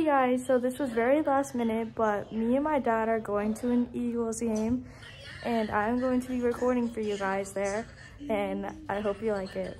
Hey guys, so this was very last minute, but me and my dad are going to an Eagles game and I'm going to be recording for you guys there and I hope you like it.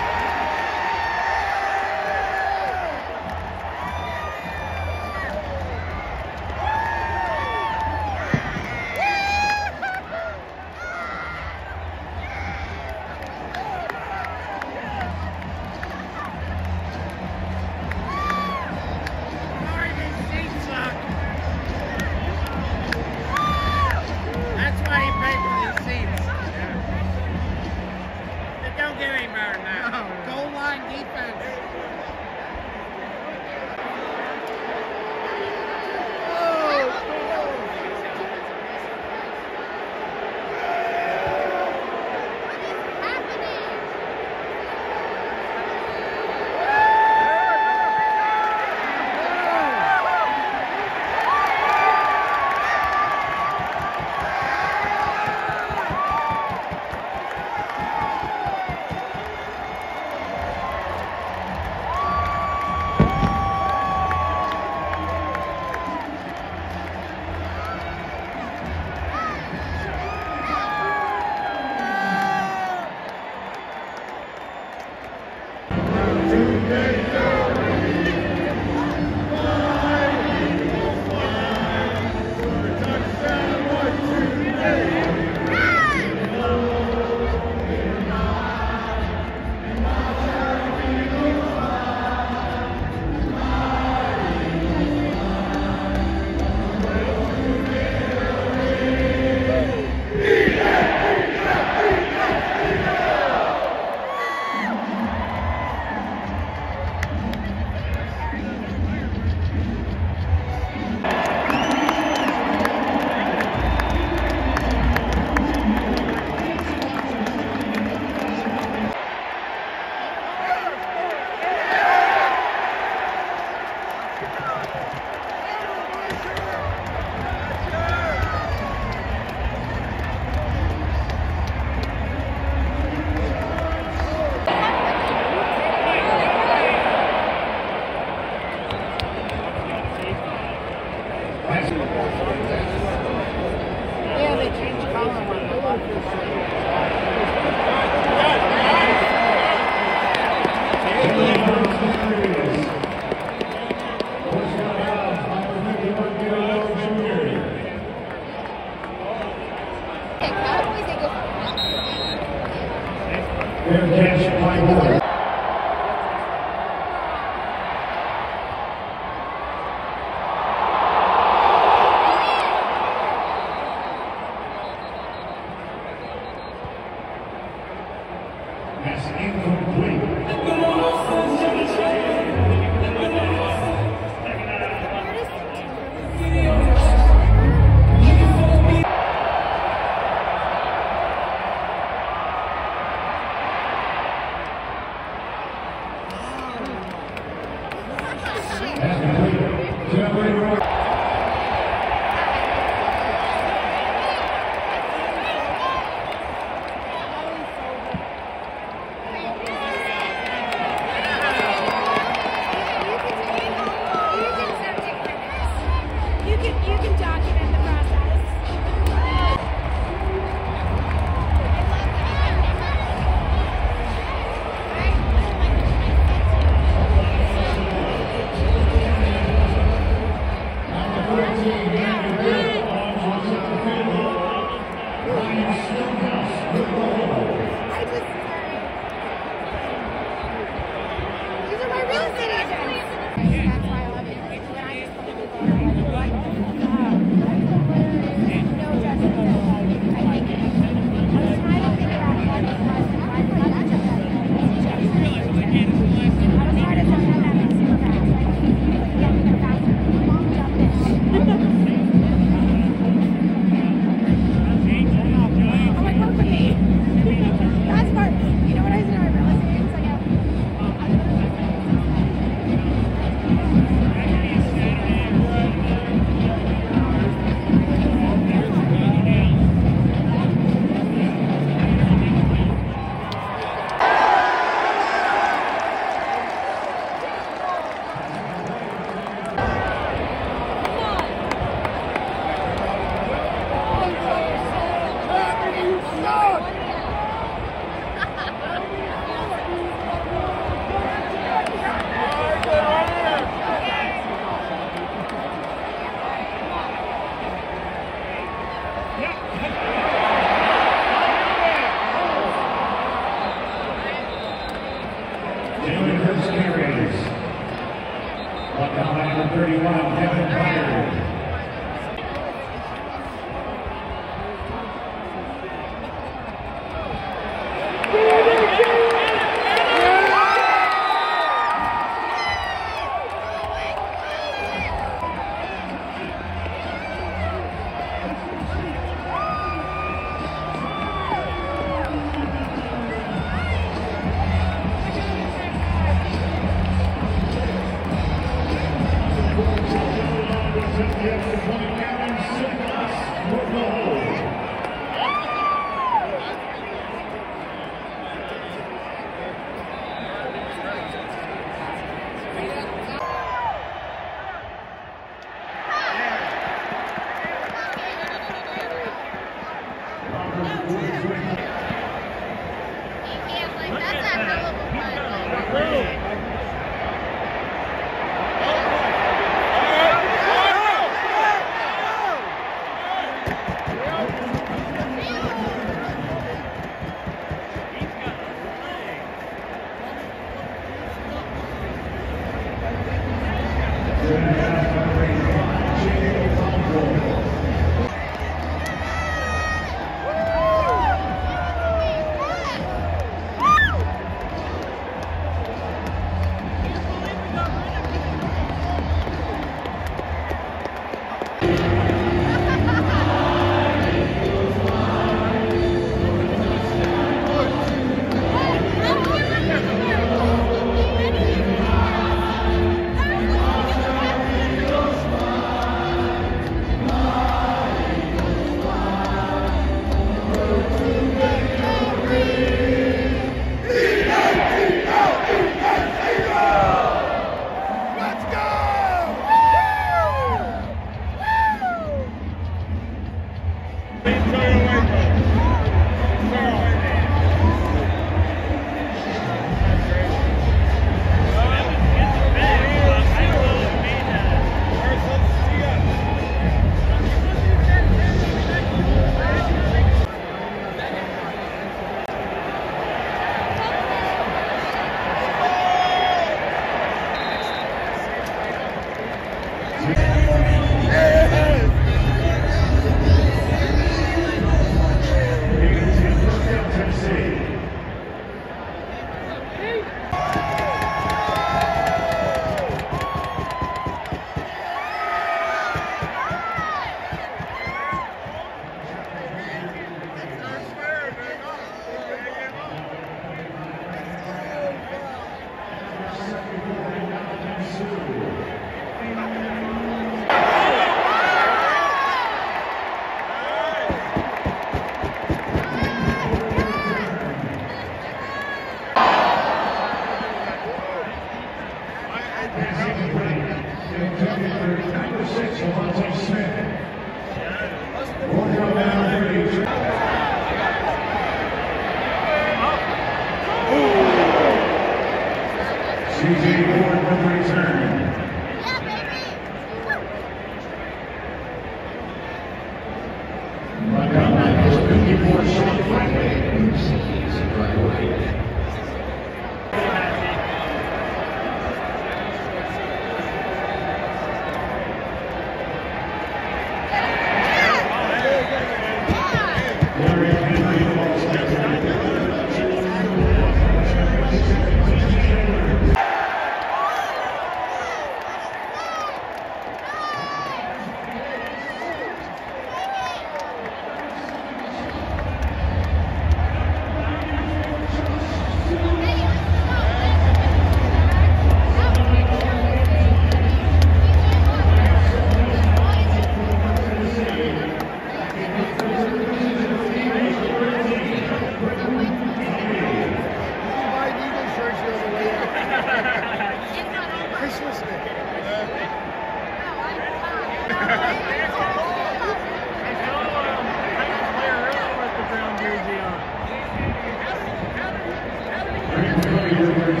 Thank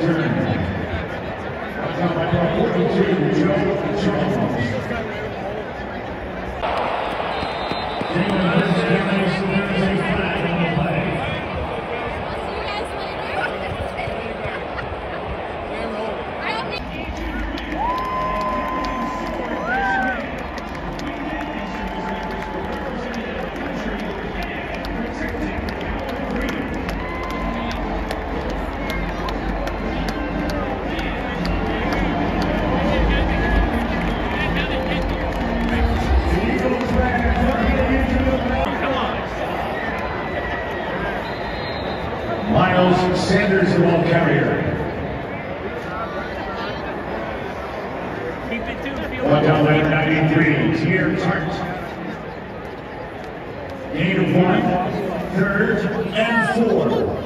you. Miles Sanders, the ball carrier. Keep it if you One down line 93, Teair Tart. Gain of one, third and four.